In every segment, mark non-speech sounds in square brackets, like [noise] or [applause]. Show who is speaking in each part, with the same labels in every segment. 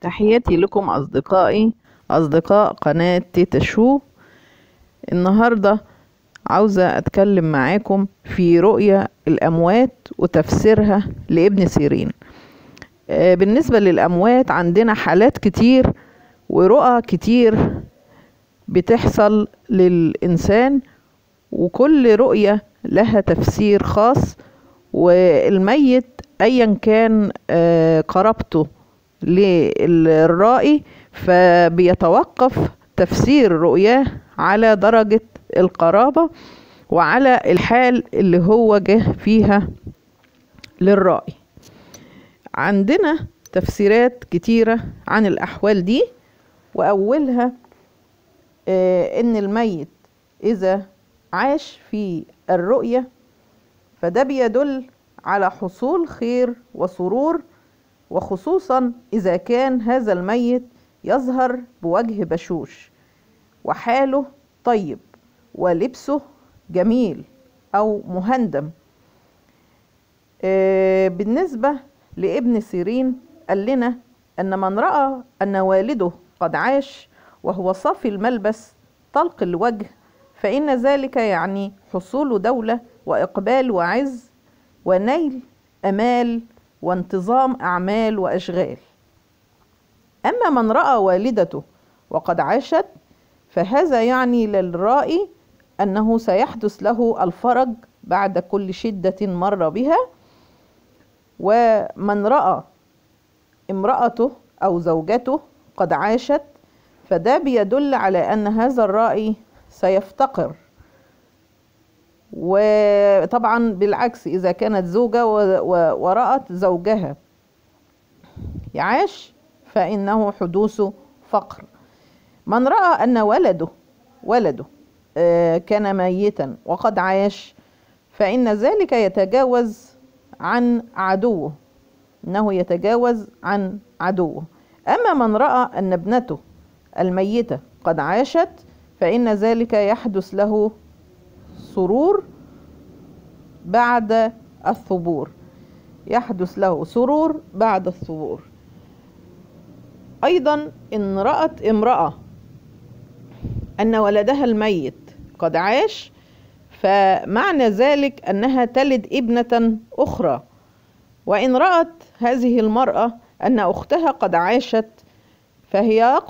Speaker 1: تحياتي لكم أصدقائي أصدقاء قناة تيتا شو. النهاردة عاوزة أتكلم معاكم في رؤية الأموات وتفسيرها لابن سيرين. آه، بالنسبة للأموات عندنا حالات كتير ورؤى كتير بتحصل للإنسان وكل رؤية لها تفسير خاص والميت أيا كان آه، قرابته للرائي فبيتوقف تفسير رؤياه على درجة القرابة وعلى الحال اللي هو جه فيها للرائي. عندنا تفسيرات كتيرة عن الأحوال دي وأولها آه، إن الميت إذا عاش في الرؤية فده بيدل على حصول خير وسرور وخصوصا إذا كان هذا الميت يظهر بوجه بشوش وحاله طيب ولبسه جميل أو مهندم. آه، بالنسبة لابن سيرين قال لنا أن من رأى أن والده قد عاش وهو صافي الملبس طلق الوجه فإن ذلك يعني حصول دولة وإقبال وعز ونيل أمال وانتظام أعمال وأشغال. أما من رأى والدته وقد عاشت فهذا يعني للرائي أنه سيحدث له الفرج بعد كل شدة مر بها. ومن رأى امرأته أو زوجته قد عاشت فده بيدل على أن هذا الرائي سيفتقر. وطبعا بالعكس إذا كانت زوجة ورأت زوجها يعاش فإنه حدوث فقر. من رأى أن ولده ولده آه، كان ميتا وقد عاش فإن ذلك يتجاوز عن عدوه. إنه يتجاوز عن عدوه. أما من رأى أن ابنته الميتة قد عاشت فإن ذلك يحدث له سرور بعد الثبور. يحدث له سرور بعد الثبور. أيضا إن رأت امرأة أن ولدها الميت قد عاش فمعنى ذلك أنها تلد ابنة أخرى. وإن رأت هذه المرأة أن أختها قد عاشت فهي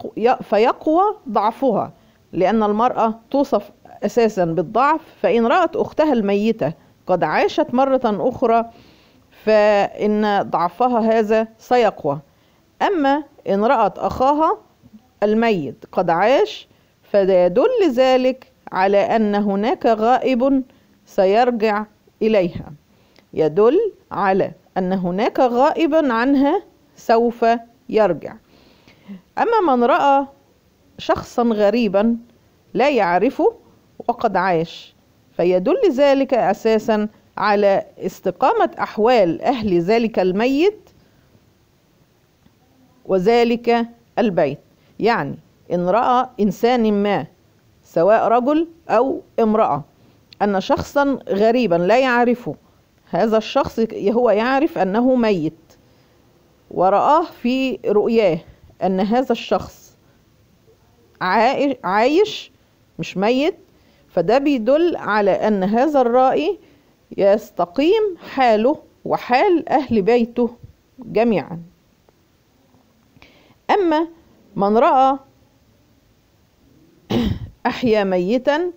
Speaker 1: فيقوى ضعفها. لأن المرأة توصف أساسا بالضعف فإن رأت أختها الميتة قد عاشت مرة أخرى فإن ضعفها هذا سيقوى. أما إن رأت أخاها الميت قد عاش فيدل ذلك على أن هناك غائب سيرجع إليها. يدل على أن هناك غائبا عنها سوف يرجع. أما من رأى شخصا غريبا لا يعرفه وقد عاش. فيدل ذلك أساسا على استقامة أحوال أهل ذلك الميت وذلك البيت. يعني إن رأى إنسان ما سواء رجل أو امرأة أن شخصا غريبا لا يعرفه هذا الشخص هو يعرف أنه ميت ورآه في رؤياه أن هذا الشخص عايش مش ميت. فده بيدل على أن هذا الرائي يستقيم حاله وحال أهل بيته جميعا. أما من رأى [coughs] أحيا ميتا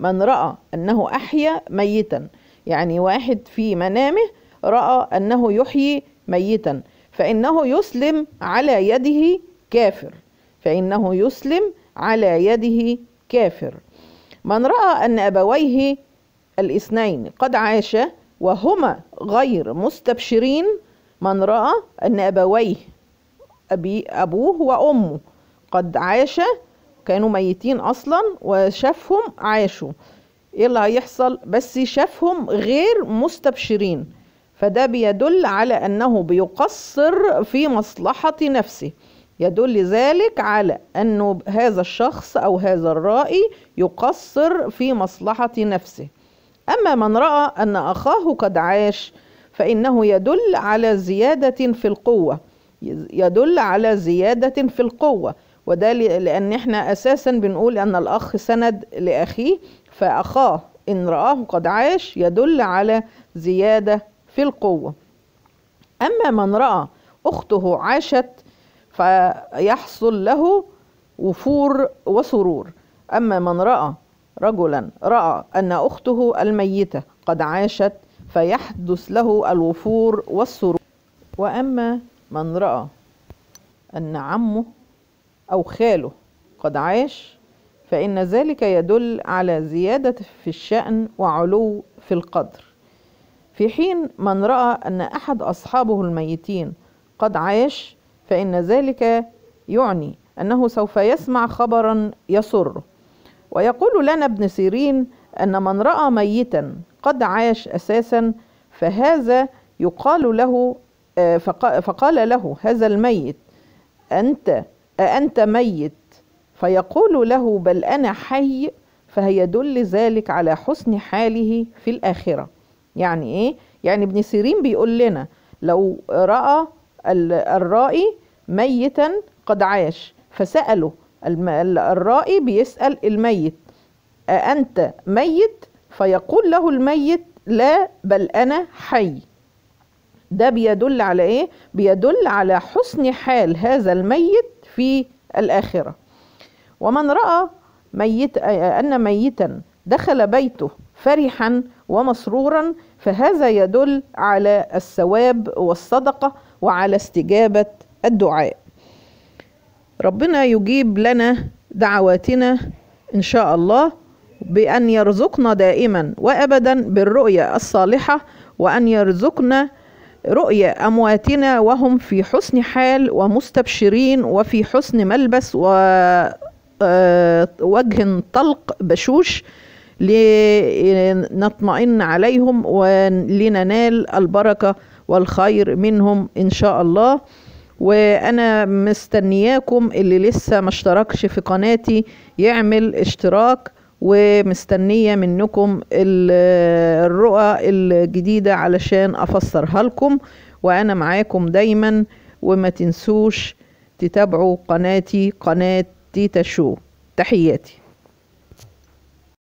Speaker 1: من رأى أنه أحيا ميتا يعني واحد في منامه رأى أنه يحيي ميتا فإنه يسلم على يده كافر. فإنه يسلم على يده كافر. من رأى أن أبويه الاثنين قد عاشا وهما غير مستبشرين من رأى أن أبويه أبي أبوه وأمه قد عاشا كانوا ميتين أصلا وشافهم عاشوا. إيه اللي هيحصل؟ بس شافهم غير مستبشرين. فده بيدل على أنه بيقصر في مصلحة نفسه. يدل ذلك على أنه هذا الشخص أو هذا الرائي يقصر في مصلحة نفسه. أما من رأى أن أخاه قد عاش فإنه يدل على زيادة في القوة. يدل على زيادة في القوة. وده لأن إحنا أساسا بنقول أن الأخ سند لأخيه فأخاه إن رآه قد عاش يدل على زيادة في القوة. أما من رأى أخته عاشت فيحصل له وفور وسرور. أما من رأى رجلا رأى أن أخته الميتة قد عاشت فيحدث له الوفور والسرور. وأما من رأى أن عمه أو خاله قد عاش فإن ذلك يدل على زيادة في الشأن وعلو في القدر. في حين من رأى أن أحد أصحابه الميتين قد عاش فإن ذلك يعني أنه سوف يسمع خبرا يسره ويقول لنا ابن سيرين أن من رأى ميتا قد عاش أساسا فهذا يقال له آه، فقال له هذا الميت أنت أأنت ميت؟ فيقول له بل أنا حي فيدل ذلك على حسن حاله في الآخرة. يعني إيه؟ يعني ابن سيرين بيقول لنا لو رأى الرائي ميتا قد عاش. فسأله الرائي بيسأل الميت أأنت ميت؟ فيقول له الميت لا بل أنا حي. ده بيدل على إيه؟ بيدل على حسن حال هذا الميت في الآخرة. ومن رأى ميت أن ميتا دخل بيته فرحا ومسرورا فهذا يدل على الثواب والصدقة وعلى استجابة الدعاء. ربنا يجيب لنا دعواتنا إن شاء الله بأن يرزقنا دائما وأبدا بالرؤية الصالحة وأن يرزقنا رؤية أمواتنا وهم في حسن حال ومستبشرين وفي حسن ملبس ووجه آه، طلق بشوش لنطمئن عليهم ولننال البركة والخير منهم إن شاء الله. وأنا مستنياكم اللي لسه ما اشتركش في قناتي يعمل اشتراك ومستنية منكم الرؤى الجديدة علشان أفسرها لكم. وأنا معاكم دايما وما تنسوش تتابعوا قناتي قناة تيتا شو. تحياتي.